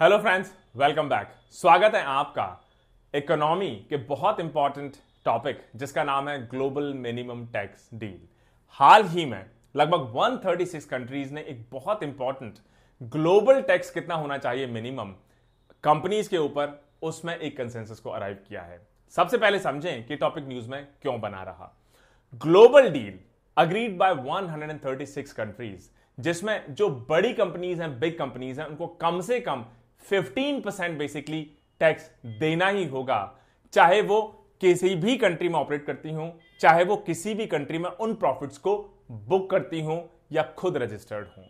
Hello friends welcome back स्वागत है आपका इकोनॉमी के बहुत इंपॉर्टेंट टॉपिक जिसका नाम है ग्लोबल मिनिमम टैक्स डील हाल ही में लगभग 136 कंट्रीज़ ने एक बहुत इंपॉर्टेंट ग्लोबल टैक्स कितना होना चाहिए मिनिमम कंपनीज़ के ऊपर, उसमें एक कंसेंसस को अराइव किया है. सबसे पहले समझें कि टॉपिक न्यूज़ में क्यों बना रहा. Global deal agreed by 136 countries जिसमें जो बड़ी कंपनीज़ हैं बिग कंपनीज़ हैं, उनको कम से कम 15 परसेंट बेसिकली टैक्स देना ही होगा। चाहे वो किसी भी कंट्री में ऑपरेट करती हूँ, चाहे वो किसी भी कंट्री में उन प्रॉफिट्स को बुक करती हूँ या खुद रजिस्टर्ड हूँ।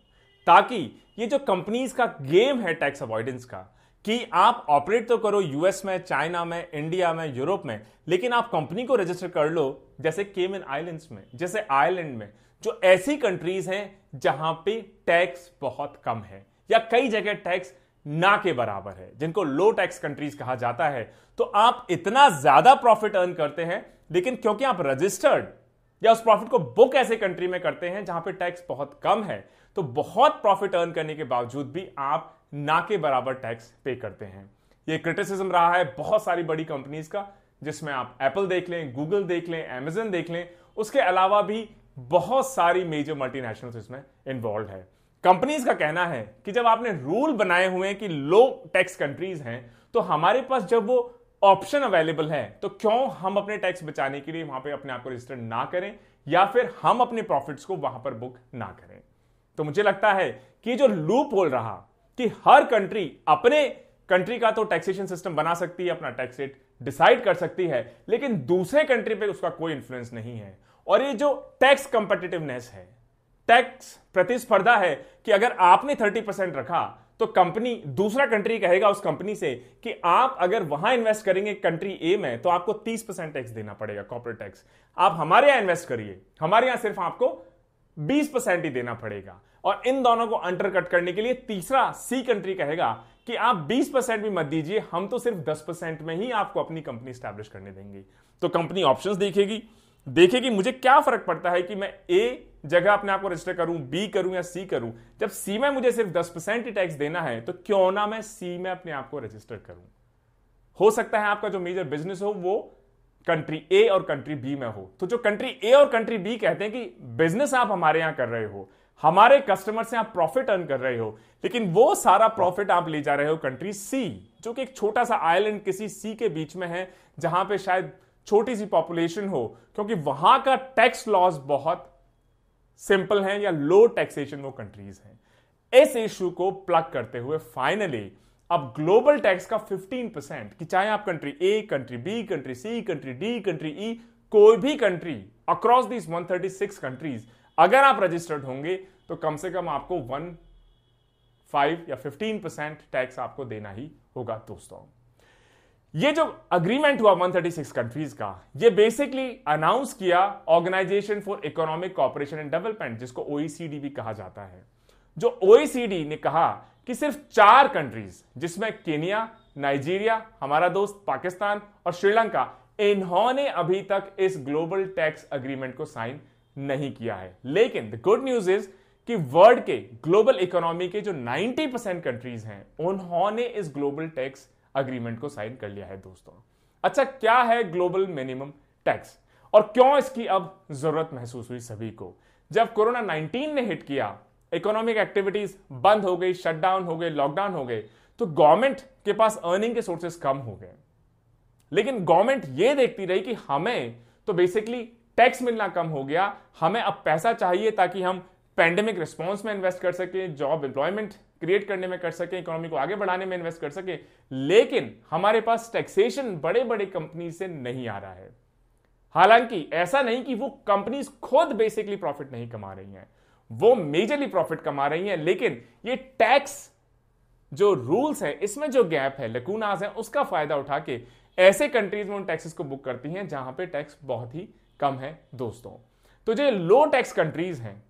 ताकि ये जो कंपनीज़ का गेम है टैक्स अवॉइडेंस का, कि आप ऑपरेट तो करो यूएस में चाइना में इंडिया में यूरोप में, लेकिन आप कंपनी को रजिस्टर कर लो, जैसे केमन आइलैंड्स में, जैसे आयरलैंड में, जो ऐसी कंट्रीज़ हैं जहाँ पे टैक्स बहुत कम है, या कई जगह टैक्स ना के बराबर है, जिनको लो टैक्स कंट्रीज़ कहा जाता है। तो आप इतना ज़्यादा प्रॉफिट अर्न करते हैं, लेकिन क्योंकि आप रजिस्टर्ड या उस प्रॉफिट को बुक ऐसे कंट्री में करते हैं जहाँ पे टैक्स बहुत कम है तो बहुत प्रॉफिट अर्न करने के बावजूद भी आप ना के बराबर टैक्स पे करते हैं। ये क्रिटिसिज्म रहा है बहुत सारी बड़ी कंपनीज़ का, जिसमें आप एप्पल देख लें गूगल देख लें एमेजन देख लें। उसके अलावा भी बहुत सारी मेजर मल्टीनेशनल्स इसमें इन्वॉल्व है। कंपनीज़ का कहना है कि जब आपने रूल बनाए हुए हैं कि लो टैक्स कंट्रीज़ हैं तो हमारे पास जब वो ऑप्शन अवेलेबल है तो क्यों हम अपने टैक्स बचाने के लिए वहाँ पे अपने आप को रजिस्टर ना करें या फिर हम अपने प्रॉफिट्स को वहाँ पर बुक ना करें? तो मुझे लगता है कि जो लूप होल रहा कि हर कंट्री अपने कंट्री का तो टैक्सेशन सिस्टम बना सकती है, अपना टैक्स रेट डिसाइड कर सकती है, लेकिन दूसरे कंट्री पे उसका कोई इंफ्लुएंस नहीं है। और ये जो टैक्स कंपटिटिवनेस है टैक्स प्रतिस्पर्धा है कि अगर आपने 30 परसेंट रखा तो कंपनी, दूसरा कंट्री कहेगा उस कंपनी से कि आप अगर वहाँ इन्वेस्ट करेंगे कंट्री ए में तो आपको 30 परसेंट टैक्स देना पड़ेगा कॉर्पोरेट टैक्स आप हमारे यहाँ इन्वेस्ट करिए, हमारे यहाँ सिर्फ़ आपको 20 परसेंट ही देना पड़ेगा। और इन दोनों को अंडर कट करने के लिए तीसरा सी कंट्री कहेगा कि आप 20 परसेंट भी मत दीजिए, हम तो सिर्फ़ 10 परसेंट में ही आपको अपनी कंपनी स्टैब्लिश करने देंगे। तो कंपनी ऑप्शंस देखेगी। देखेगी मुझे क्या फ़र्क पड़ता है कि मैं ए जगह अपने आप को रजिस्टर करूँ बी करूँ या सी करूँ। जब सी में मुझे सिर्फ़ 10 परसेंट टैक्स देना है तो क्यों ना मैं सी में अपने आप को रजिस्टर करूँ? हो सकता है आपका जो मेजर बिज़नेस हो, वो कंट्री ए और कंट्री बी में हो। तो जो कंट्री ए और कंट्री बी कहते हैं कि बिज़नेस आप हमारे यहाँ कर रहे हो, हमारे कस्टमर से आप प्रॉफिट अर्न कर रहे हो, लेकिन वो सारा प्रॉफिट आप ले जा रहे हो कंट्री सी जो कि एक छोटा सा आइलैंड किसी सी के बीच में है, जहाँ पे शायद छोटी सी पॉपुलेशन हो, क्योंकि वहाँ का टैक्स लॉज बहुत सिंपल है या लो टैक्सेशन वो कंट्रीज़ हैं। इस इशू को प्लग करते हुए फाइनली अब ग्लोबल टैक्स का 15 परसेंट कि चाहे आप country A country B country C country D country E कोई भी कंट्री अक्रॉस दिस 136 कंट्रीज़ अगर आप रजिस्टर्ड होंगे तो कम से कम आपको वन फाइव या फिफ्टीन परसेंट टैक्स आपको देना ही होगा, दोस्तों। ये जो अग्रीमेंट हुआ 136 कंट्रीज़ का, ये बेसिकली अनाउंस किया organisation for economic cooperation and development जिसको ओईसीडी भी कहा जाता है। जो ओईसीडी ने कहा कि सिर्फ़ चार कंट्रीज़ जिसमें केनिया नाइजीरिया हमारा दोस्त पाकिस्तान और श्रीलंका इन्होंने अभी तक इस ग्लोबल टैक्स अग्रीमेंट को साइन नहीं किया है। लेकिन द गुड न्यूज़ इज़ कि वर्ल्ड के ग्लोबल इकोनॉमी के जो 90 परसेंट कंट्रीज़ हैं, उन्होंने इस ग्लोबल टैक्स अग्रीमेंट को साइन कर लिया है दोस्तों। अच्छा क्या है ग्लोबल मिनिमम टैक्स और क्यों इसकी अब ज़रूरत महसूस हुई सभी को? जब कोरोना 19 ने हिट किया इकोनॉमिक एक्टिविटीज़ बंद हो गई शटडाउन हो गए लॉकडाउन हो गए तो गवर्नमेंट के पास अर्निंग के सोर्सेस कम हो गए। लेकिन गवर्नमेंट ये देखती रही कि हमें तो बेसिकली टैक्स मिलना कम हो गया, हमें अब पैसा चाहिए ताकि हम पैंडेमिक रिस्पॉन्स में इन्वेस्ट कर सके जॉब एम्प्लॉयमेंट क्रिएट करने में कर सके इकोनॉमी को आगे बढ़ाने में इन्वेस्ट कर सके, लेकिन हमारे पास टैक्सेशन बड़े बड़े कंपनी से नहीं आ रहा है। हालाँकि ऐसा नहीं कि वो कंपनीज़ खुद बेसिकली प्रॉफिट नहीं कमा रही हैं। वो मेजरली प्रॉफिट कमा रही हैं, लेकिन ये टैक्स जो रूल्स है, इसमें जो गैप है लकूनाज है, उसका फ़ायदा उठा के ऐसे कंट्रीज़ में उन टैक्सेस को बुक करती हैं जहाँ पे टैक्स बहुत ही कम है, दोस्तों। तो जो लो टैक्स कंट्रीज़ हैं,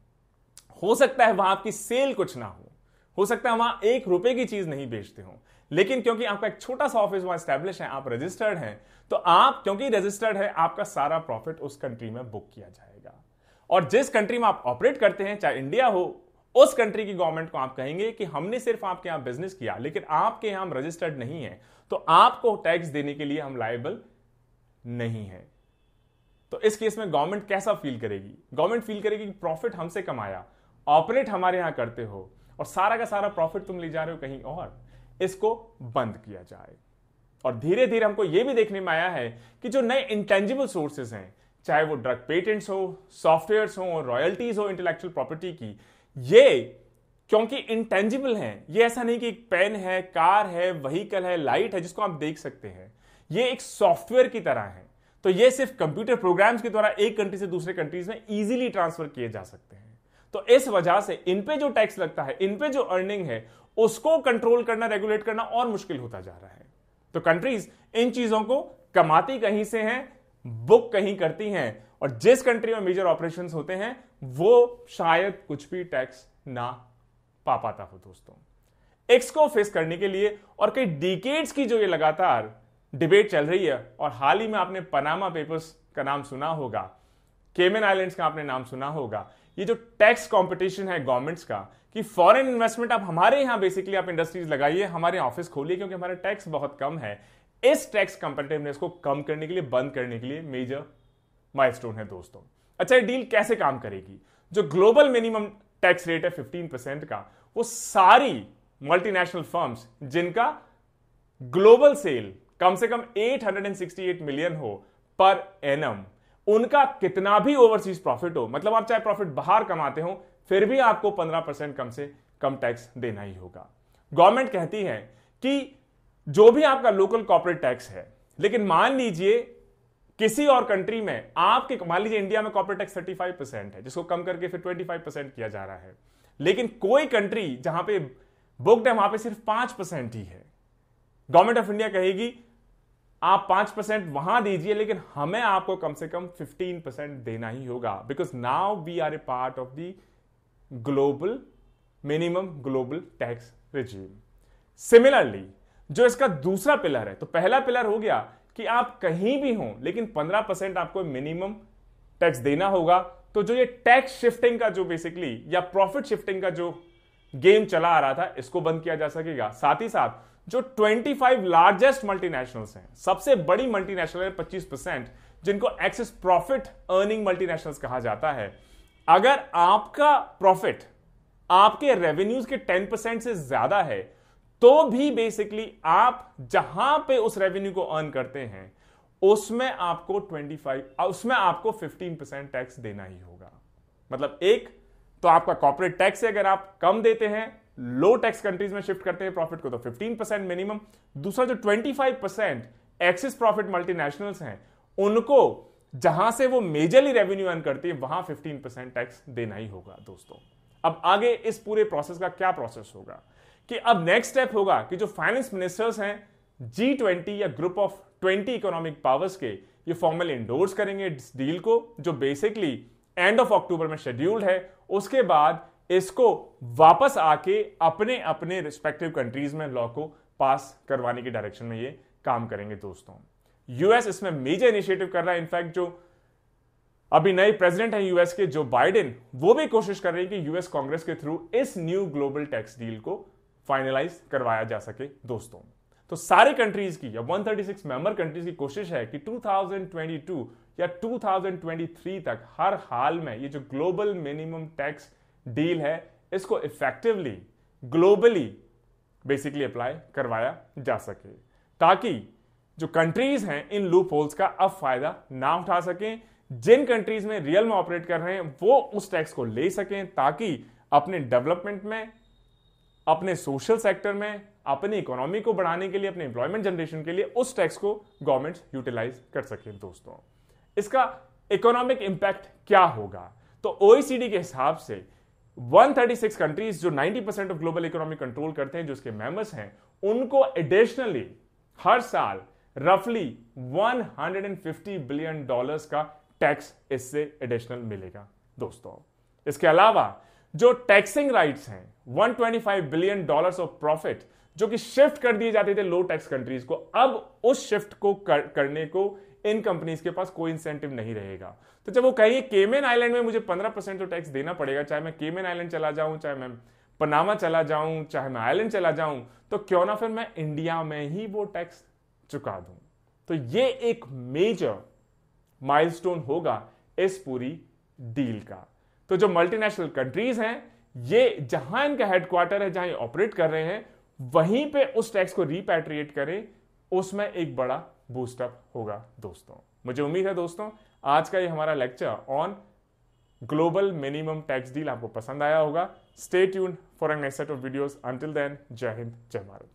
हो सकता है वहाँ आपकी सेल कुछ ना हो। हो सकता है वहाँ एक रुपए की चीज़ नहीं बेचते हो। लेकिन क्योंकि आपका एक छोटा सा ऑफ़िस वहाँ स्टैब्लिश है, आप रजिस्टर्ड हैं तो आप, क्योंकि रजिस्टर्ड है, आपका सारा प्रॉफिट उस कंट्री में बुक किया जाएगा। और जिस कंट्री में आप ऑपरेट करते हैं, चाहे इंडिया हो, उस कंट्री की गवर्नमेंट को आप कहेंगे कि हमने सिर्फ़ आपके यहाँ बिज़नेस किया, लेकिन आपके यहाँ रजिस्टर्ड नहीं है तो आपको टैक्स देने के लिए हम लाइबल नहीं है। तो इस केस में गवर्नमेंट कैसा फील करेगी? गवर्नमेंट फील करेगी कि प्रॉफिट हमसे कमाया। ऑपरेट हमारे यहाँ करते हो और सारा का सारा प्रॉफिट तुम ले जा रहे हो कहीं और, इसको बंद किया जाए। और धीरे धीरे हमको यह भी देखने में आया है कि जो नए इंटेंजिबल सोर्सेज हैं, चाहे वो ड्रग पेटेंट्स हो सॉफ्टवेयर हो रॉयल्टीज हो इंटेलेक्चुअल प्रॉपर्टी की, ये क्योंकि इंटेंजिबल हैं, ये ऐसा नहीं कि एक पेन है, कार है वहीकल है लाइट है जिसको आप देख सकते हैं। ये एक सॉफ्टवेयर की तरह है। तो ये सिर्फ़ कंप्यूटर प्रोग्राम्स के द्वारा एक कंट्री से दूसरे कंट्रीज़ में इजीली ट्रांसफ़र किए जा सकते हैं। तो इस वजह से इन पे जो टैक्स लगता है, इन पे जो अर्निंग है, उसको कंट्रोल करना रेगुलेट करना और मुश्किल होता जा रहा है। तो कंट्रीज़ इन चीज़ों को कमाती कहीं से हैं बुक कहीं करती हैं और जिस कंट्री में मेजर ऑपरेशंस होते हैं, वो शायद कुछ भी टैक्स ना पा पाता हो दोस्तों। एक्स को फेस करने के लिए और कई डिकेड्स की जो ये लगातार डिबेट चल रही है और हाल ही में आपने पनामा पेपर्स का नाम सुना होगा केमेन आइलैंड्स का आपने नाम सुना होगा ये जो टैक्स कंपटीशन है गवर्नमेंट्स का, कि फॉरेन इन्वेस्टमेंट आप हमारे यहाँ बेसिकली आप इंडस्ट्रीज़ लगाइए, हमारे ऑफ़िस खोलिए क्योंकि हमारा टैक्स बहुत कम है। इस टैक्स कंपेटिवनेस को कम करने के लिए, बंद करने के लिए मेजर माइलस्टोन है दोस्तों। अच्छा ये डील कैसे काम करेगी? जो ग्लोबल मिनिमम टैक्स रेट है 15 परसेंट का, वो सारी मल्टीनेशनल फर्म्स जिनका ग्लोबल सेल कम से कम 868 मिलियन हो पर एनम उनका कितना भी ओवरसीज प्रॉफिट हो मतलब आप चाहे प्रॉफिट बाहर कमाते हो, फिर भी आपको 15 परसेंट कम से कम टैक्स देना ही होगा। गवर्नमेंट कहती है कि जो भी आपका लोकल कॉर्पोरेट टैक्स है, लेकिन मान लीजिए किसी और कंट्री में आपके, मान लीजिए इंडिया में कॉर्पोरेट टैक्स 35 परसेंट है, जिसको कम करके फिर 25 परसेंट किया जा रहा है, लेकिन कोई कंट्री जहाँ पे बुकड है, वहाँ पे सिर्फ़ पाँच परसेंट ही है। गवर्नमेंट ऑफ़ इंडिया कहेगी आप पाँच परसेंट वहाँ दीजिए, लेकिन हमें आपको कम से कम फिफ्टीन परसेंट देना ही होगा। Because now we are a part of the global minimum global tax regime similarly जो इसका दूसरा पिलर है तो पहला पिलर हो गया कि आप कहीं भी हो, लेकिन पंद्रह परसेंट आपको मिनिमम टैक्स देना होगा। तो जो ये टैक्स शिफ्टिंग का जो बेसिकली या प्रॉफिट शिफ्टिंग का जो गेम चला आ रहा था, इसको बंद किया जा सकेगा। साथ ही साथ जो 25 लार्जेस्ट मल्टीनेशनल्स हैं, सबसे बड़ी मल्टीनेशनल है 25 परसेंट जिनको एक्सेस प्रॉफिट अर्निंग मल्टीनेशनल्स कहा जाता है। अगर आपका प्रॉफिट आपके रेवेन्यूज के 10 परसेंट से ज़्यादा है तो भी बेसिकली आप जहाँ पे उस रेवेन्यू को अर्न करते हैं, उसमें आपको 25 उसमें आपको 15 परसेंट टैक्स देना ही होगा। मतलब एक तो आपका कॉर्पोरेट टैक्स अगर आप कम देते हैं लो टैक्स कंट्रीज़ में शिफ्ट करते हैं प्रॉफिट को तो 15 परसेंट मिनिमम। दूसरा जो 25 परसेंट एक्सिस प्रॉफिट मल्टीनेशनल्स हैं, उनको जहाँ से वो मेजरली रेवेन्यू अर्न करती है, वहाँ 15 परसेंट टैक्स देना ही होगा दोस्तों। अब आगे इस पूरे प्रोसेस का क्या प्रोसेस होगा कि अब नेक्स्ट स्टेप होगा कि जो फाइनेंस मिनिस्टर्स हैं जी ट्वेंटी या group of twenty economic powers के, ये फॉर्मल इंडोर्स करेंगे इस डील को, जो बेसिकली एंड ऑफ़ अक्टूबर में शेड्यूल्ड है। उसके बाद इसको वापस आके अपने अपने रिस्पेक्टिव कंट्रीज़ में लॉ को पास करवाने की डायरेक्शन में ये काम करेंगे दोस्तों। यूएस इसमें मेजर इनिशिएटिव कर रहा है। इनफैक्ट जो अभी नए प्रेसिडेंट हैं यूएस के, जो बाइडेन वो भी कोशिश कर रहे हैं कि यूएस कांग्रेस के थ्रू इस न्यू ग्लोबल टैक्स डील को फाइनलाइज करवाया जा सके दोस्तों। तो सारे कंट्रीज़ की, या 136 मेंबर कंट्रीज़ की कोशिश है कि 2022 या 2023 तक हर हाल में ये जो ग्लोबल मिनिमम टैक्स डील है, इसको इफेक्टिवली ग्लोबली बेसिकली अप्लाई करवाया जा सके। ताकि जो कंट्रीज़ हैं, इन लूप होल्स का अब फ़ायदा ना उठा सकें, जिन कंट्रीज़ में रियल में ऑपरेट कर रहे हैं, वो उस टैक्स को ले सकें, ताकि अपने डेवलपमेंट में, अपने सोशल सेक्टर में, अपनी इकोनॉमी को बढ़ाने के लिए, अपने एम्प्लॉयमेंट जनरेशन के लिए उस टैक्स को गवर्नमेंट यूटिलाइज कर सके, दोस्तों। इसका इकोनॉमिक इंपैक्ट क्या होगा? तो ओईसीडी के हिसाब से 136 कंट्रीज़ जो 90 percent of global economy control करते हैं जो उसके मेंबर्स हैं उनको एडिशनली हर साल रफली 150 बिलियन डॉलर्स का टैक्स इससे एडिशनल मिलेगा दोस्तों। इसके अलावा जो टैक्सिंग राइट्स हैं 125 बिलियन डॉलर्स ऑफ़ प्रॉफिट जो कि शिफ्ट कर दिए जाते थे लो टैक्स कंट्रीज़ को अब उस शिफ्ट को कर, करने को इन कंपनीज़ के पास कोई इंसेंटिव नहीं रहेगा। तो जब वो कहेंगे केमेन आइलैंड में मुझे पंद्रह परसेंट तो टैक्स देना पड़ेगा, चाहे मैं केमेन आइलैंड चला जाऊँ, चाहे मैं पनामा चला जाऊँ, चाहे मैं आइलैंड चला जाऊँ तो क्यों ना फिर मैं इंडिया में ही वो टैक्स चुका दूँ? तो ये एक मेजर माइलस्टोन होगा इस पूरी डील का। तो जो मल्टीनेशनल कंट्रीज़ हैं, ये जहाँ इनका हेडक्वार्टर है, जहाँ ये ऑपरेट कर रहे हैं, वहीं पे उस टैक्स को रिपैट्रिएट करें, उसमें एक बड़ा बूस्टअप होगा दोस्तों। मुझे उम्मीद है दोस्तों, आज का ये हमारा lecture on global minimum tax deal आपको पसंद आया होगा। Stay tune for an set of videos until then जय हिंद जय भारत